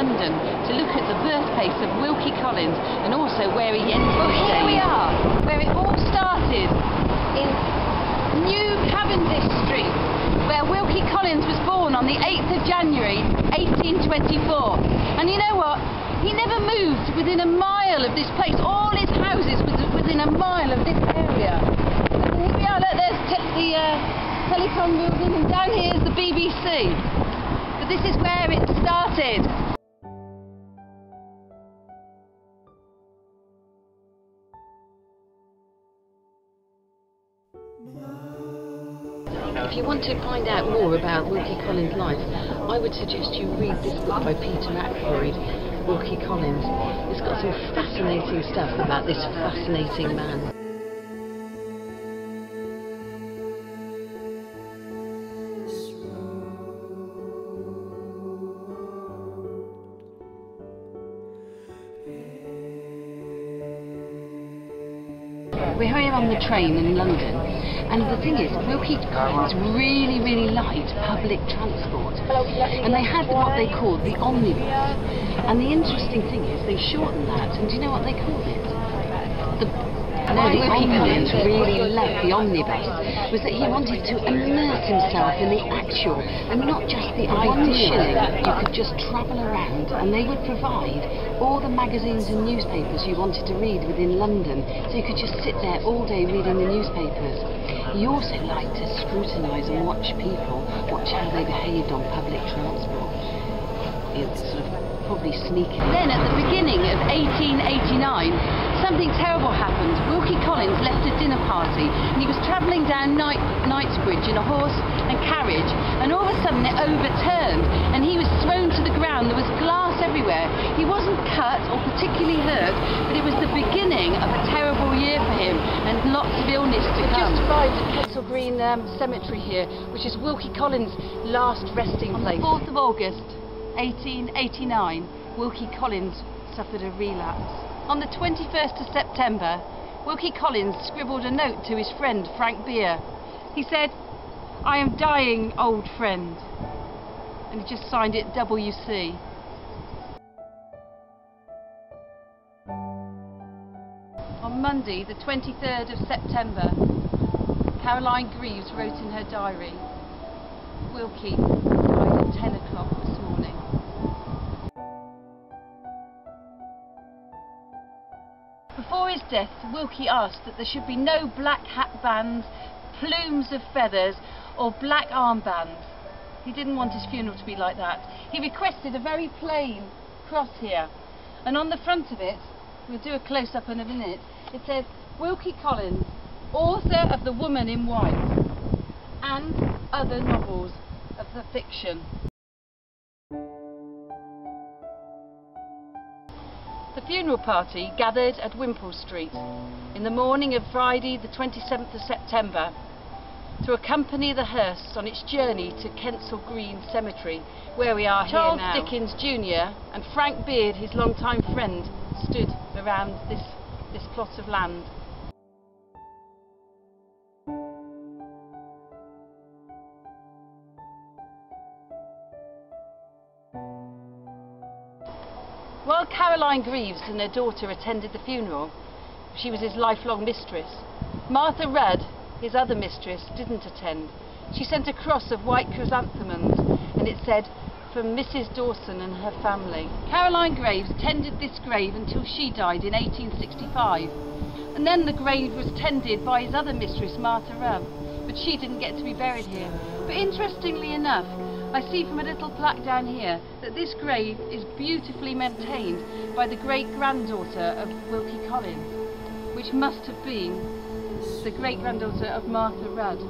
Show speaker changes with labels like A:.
A: London to look at the birthplace of Wilkie Collins and also where he ended
B: Well,
A: his
B: here we are, where it all started in New Cavendish Street, where Wilkie Collins was born on the 8th of January 1824. And you know what? He never moved within a mile of this place. All his houses was within a mile of this area. And here we are, look, there's the uh, telecom building, and down here is the BBC. This is where it started.
A: If you want to find out more about Wilkie Collins' life, I would suggest you read this book by Peter Ackroyd, Wilkie Collins. It's got some fascinating stuff about this fascinating man. We're here on the train in London, and the thing is, Wilkie Collins really, really liked public transport, and they had what they called the omnibus. And the interesting thing is, they shortened that, and do you know what they called it? The no, the omnibus really loved the omnibus was that he wanted to immerse himself in the actual and not just the idea you could just travel around and they would provide all the magazines and newspapers you wanted to read within London so you could just sit there all day reading the newspapers. He also liked to scrutinise and watch people, watch how they behaved on public transport. It's sort of probably sneaky. Then at the beginning of 1889, something terrible happened. Wilkie Collins left a dinner party and he was travelling down Knight, Knightsbridge in a horse and carriage and all of a sudden it overturned and he was thrown to the ground. There was glass everywhere. He wasn't cut or particularly hurt, but it was the beginning of a terrible year for him and lots of illness to come. Just arrived at Kensal Green um, Cemetery here, which is Wilkie Collins' last resting place. On the 4th of August, 1889, Wilkie Collins suffered a relapse. On the 21st of September, Wilkie Collins scribbled a note to his friend Frank Beard. He said, I am dying, old friend. And he just signed it WC. On Monday, the 23rd of September, Caroline Greaves wrote in her diary, Wilkie died at 10 o'clock this morning. Before his death, Wilkie asked that there should be no black hat bands, plumes of feathers, or black armbands. He didn't want his funeral to be like that. He requested a very plain cross here, and on the front of it, we'll do a close up in a minute, it says Wilkie Collins, author of The Woman in White, and other novels of the fiction. The funeral party gathered at Wimpole Street in the morning of Friday the 27th of September to accompany the hearse on its journey to Kensal Green Cemetery where we are Charles
B: here now.
A: Dickens Jr. and Frank Beard, his longtime friend, stood around this, this plot of land. While Caroline Greaves and her daughter attended the funeral, she was his lifelong mistress. Martha Rudd, his other mistress, didn't attend. She sent a cross of white chrysanthemums and it said, from Mrs. Dawson and her family. Caroline Graves tended this grave until she died in 1865. And then the grave was tended by his other mistress, Martha Rudd, but she didn't get to be buried here. But interestingly enough, I see from a little plaque down here that this grave is beautifully maintained by the great-granddaughter of Wilkie Collins, which must have been the great-granddaughter of Martha Rudd.